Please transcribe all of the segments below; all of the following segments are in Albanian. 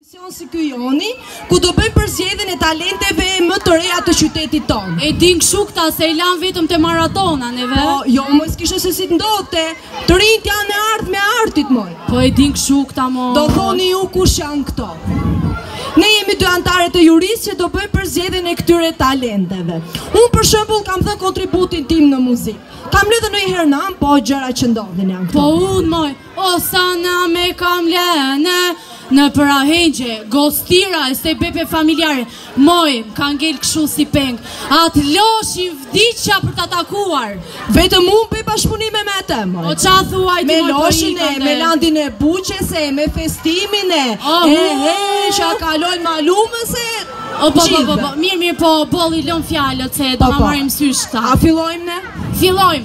emision si ky joni, ku do bëjmë përzgjedhjen e talenteve më të reja të qytetit tonë. E dinë kshu kta, s'e lanë vetëm te maratona neve. Po, jo moj s'kishte se si të ndodhte. Të rinjtë janë e ardhmja e artit moj. Po e dinë kshu kta moj. Do thoni ju kush janë këto. Ne jemi dy anëtare e jurisë që do bëjmë përzgjedhjen e këtyre talenteve. Unë për shembull kam dhënë kontributin tim në muzikë. Kam lënë ndonjëherë nam, po gjëra që ndodhin janë këto. Po unë moj. O sa name kam lënë Në përhajër Gostira e sebepe familjare Moj, ka ngel kshu si peng Atë Loshin vdisja për ta takuar Vetëm unë pa bashkëpunime me te moj O ça thua ti moj po i ka Me Landin e Buçes e me Festimin e E he, qa kaloj ma lumës e O po po po, mirë mirë po, boll i lëmë fjalët se do na marrin mësysh kta A fillojmë ne? Fillojmë,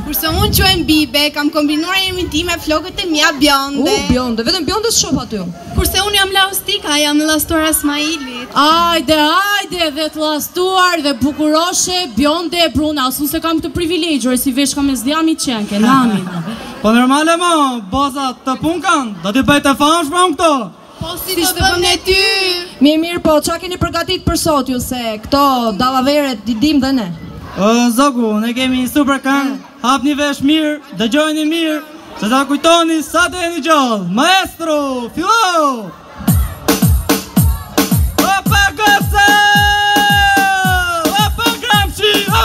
Kurse unë quhem Bibe, kam kombinuar emrin tim me flokët e mi bjonde. U bjonde, vetëm bjonde shoh aty unë. Kurse unë jam Llastika, jam e llastuara e Smailit. Hajde, hajde, dhe të llastuar dhe bukuroshe, bjonde e brune, as unë s'e kam këtë privilegj, ore si veshka me zjam i qenke, nani. Po normale mo, po ça të pun kanë, do t'i bëj të famshme unë këtu. Po si të bëjmë ne ty? Mirë, mirë, po ça keni përgatit për sot ju se këto dallaveret i dimë dhe ne? O, zogu, ne kemi një super këngë, hapni veshët mirë, dëgjojeni mirë, se ta kujtoni sa të jeni gjallë, maestro, fillo! Opa, goca! Opa, gramqi, ha!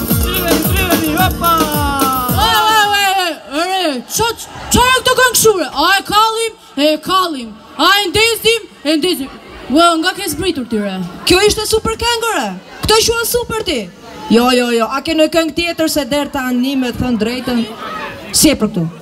Shtriheni, shtriheni, opa! Ue, ue, ue, ue, ere, ça, ça janë këto këngë kshu re? A e kalim, e kalim, a e ndezim, e ndezim. Ue, nga ke zbritur ti re? Kjo ishte super këngë ore! Këto i quan super ti! Jo, jo, jo, a ke ndonjë këngë tjetër se deri tani me thënë drejtën, s'je për këtu.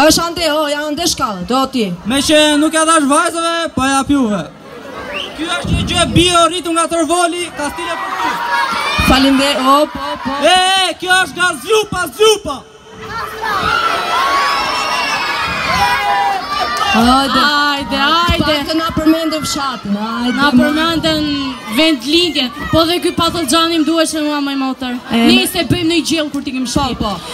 Është andej, o, ja andej shkallët, o ti. Meqë nuk e dhashë vajzave, po ua jap juve. Ky është një gjë bio rritur nga Tërvoli, ka stile për ty. Faleminderit, o, po, po. E, e, kjo është nga zlupa, zlupa. Hajde, hajde, hajde. Po të na përmendë fshatin, hajde. Na përmendën vendlindjen, po dhe ky patëllxhani më duhet që mua më i motër. Nëse bëjmë një gjellë kur t'i kim shokë. Po, po.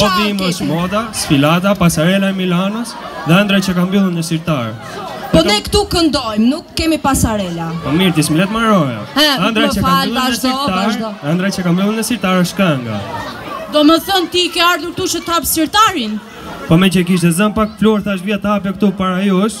Hobi im është moda, sfilata, pasarela e Milanos dhe ëndrra që kam mbyllur në sirtar. Po ne këtu këndojmë, nuk kemi pasarela. Po mirë, ti s'më le ta mbaroja. Ëndrra që kam mbyllur në sirtar, ëndrra që kam mbyllur në sirtar është kënga. Domethënë ti ke ardhur këtu që të hapësh sirtarin? Po meqë kishte zënë pak pluhur, thashë vija ta hapja këtu para jush.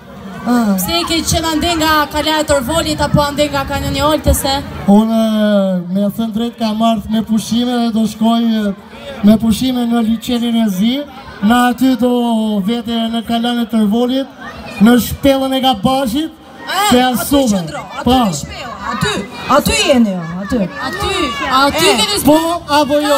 Pse e ke qenë ande nga kala e Torvolit apo ande nga kanjoni i Oltëse? Unë me thënë drejt kam marrë pushime dhe do shkoj me pushime në liqenin e zi, në aty do vete në kalanë e Torvolit, në shpellën e Kabashit, Aty i qëndro, aty po. në shpellë, aty, aty jeni jo, aty. Aty, aty keni shpellë, po, apo jo.